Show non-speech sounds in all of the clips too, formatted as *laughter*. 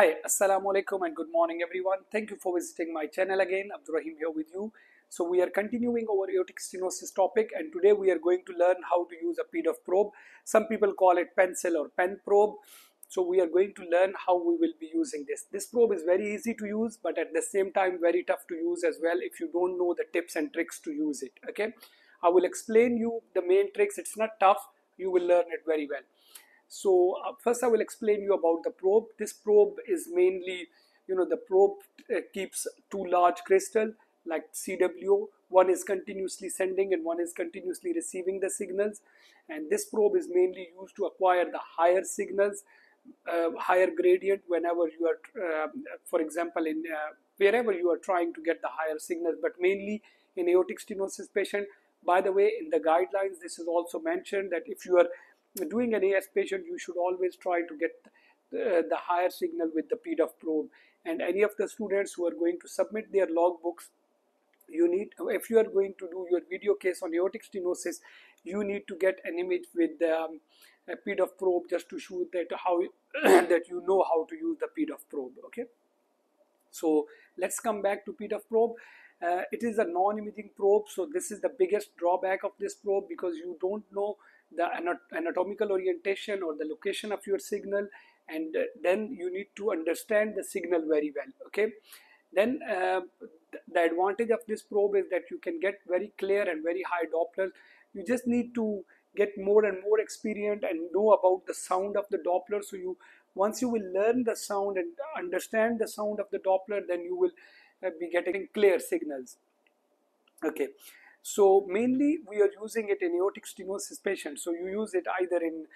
Hi, Assalamu alaikum and good morning everyone. Thank you for visiting my channel again. Abdurrahim here with you. So we are continuing our aortic stenosis topic and today we are going to learn how to use a Pedoff probe. Some people call it pencil or pen probe. So we are going to learn how we will be using this. This probe is very easy to use but at the same time very tough to use as well if you don't know the tips and tricks to use it. Okay. I will explain you the main tricks. It's not tough. You will learn it very well. So uh, first I will explain you about the probe. This probe is mainly, you know, the probe uh, keeps two large crystal like CWO. One is continuously sending and one is continuously receiving the signals. And this probe is mainly used to acquire the higher signals, uh, higher gradient whenever you are, um, for example, in uh, wherever you are trying to get the higher signals, but mainly in aortic stenosis patient. By the way, in the guidelines, this is also mentioned that if you are doing an AS patient, you should always try to get the, the higher signal with the Pedoff probe. And any of the students who are going to submit their logbooks, you need, if you are going to do your video case on aortic stenosis, you need to get an image with um, a Pedoff probe just to show that how *clears throat* that you know how to use the Pedoff probe. Okay. So let's come back to Pedoff probe. Uh, it is a non-imaging probe, so this is the biggest drawback of this probe because you don't know the anatomical orientation or the location of your signal and uh, then you need to understand the signal very well okay? Then uh, the advantage of this probe is that you can get very clear and very high Doppler. You just need to get more and more experience and know about the sound of the Doppler. So you once you will learn the sound and understand the sound of the Doppler then you will uh, be getting clear signals okay so mainly we are using it in aortic stenosis patients. So you use it either in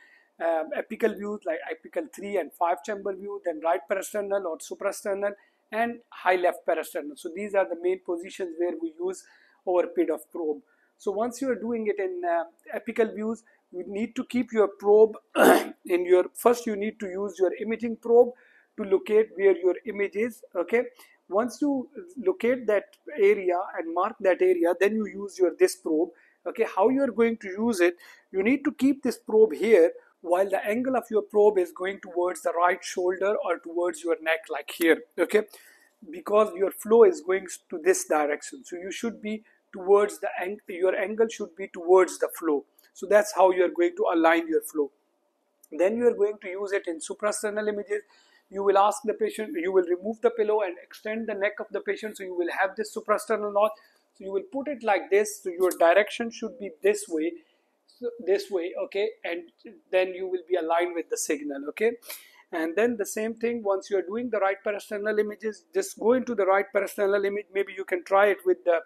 um, apical views like apical 3 and 5 chamber view, then right parasternal or suprasternal and high left parasternal. So these are the main positions where we use our Pedoff probe. So once you are doing it in uh, apical views, you need to keep your probe *clears throat* in your, first you need to use your imaging probe to locate where your image is, okay? Once you locate that area and mark that area then you use your this probe okay? How you are going to use it you need to keep this probe here while the angle of your probe is going towards the right shoulder or towards your neck like here okay? Because your flow is going to this direction. So you should be towards the angle your angle should be towards the flow. So that's how you are going to align your flow. Then you are going to use it in suprasternal images you will ask the patient, you will remove the pillow and extend the neck of the patient. So you will have this suprasternal notch. So you will put it like this. So your direction should be this way, so this way, okay? And then you will be aligned with the signal, okay? And then the same thing, once you are doing the right parasternal images, just go into the right parasternal image. Maybe you can try it with the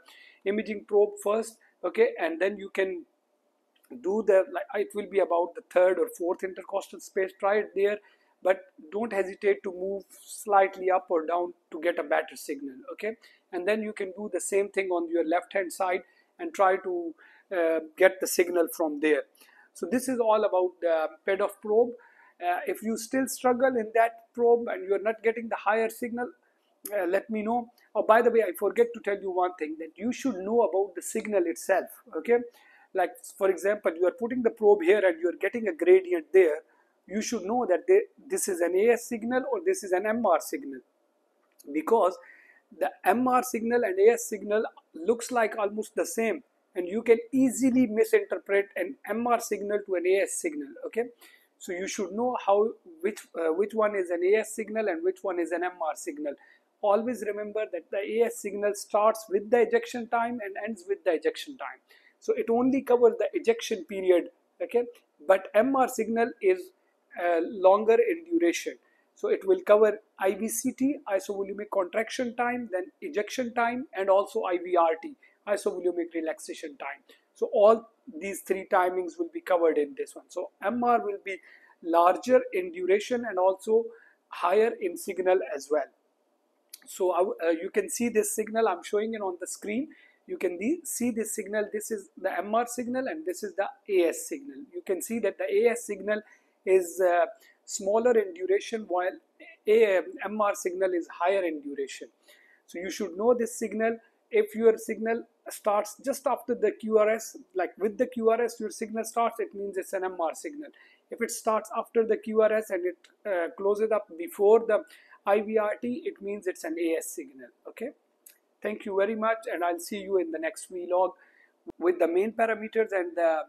imaging probe first, okay? And then you can do the, it will be about the third or fourth intercostal space. Try it there but don't hesitate to move slightly up or down to get a better signal okay? And then you can do the same thing on your left hand side and try to uh, get the signal from there. So this is all about the Pedoff probe. Uh, if you still struggle in that probe and you're not getting the higher signal uh, let me know. Oh by the way I forget to tell you one thing that you should know about the signal itself okay? Like for example you are putting the probe here and you're getting a gradient there you should know that they, this is an AS signal or this is an MR signal. Because the MR signal and AS signal looks like almost the same and you can easily misinterpret an MR signal to an AS signal okay? So you should know how which uh, which one is an AS signal and which one is an MR signal. Always remember that the AS signal starts with the ejection time and ends with the ejection time. So it only covers the ejection period okay? But MR signal is longer in duration. So it will cover IVCT, isovolumic contraction time, then ejection time, and also IVRT, isovolumic relaxation time. So all these three timings will be covered in this one. So MR will be larger in duration and also higher in signal as well. So uh, you can see this signal I'm showing it on the screen. You can see this signal. This is the MR signal and this is the AS signal. You can see that the AS signal is uh, smaller in duration while a MR signal is higher in duration. So you should know this signal. If your signal starts just after the QRS, like with the QRS, your signal starts, it means it's an MR signal. If it starts after the QRS and it uh, closes up before the IVRT, it means it's an AS signal. Okay. Thank you very much, and I'll see you in the next vlog with the main parameters and the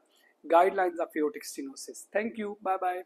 guidelines of aortic stenosis. Thank you. Bye bye.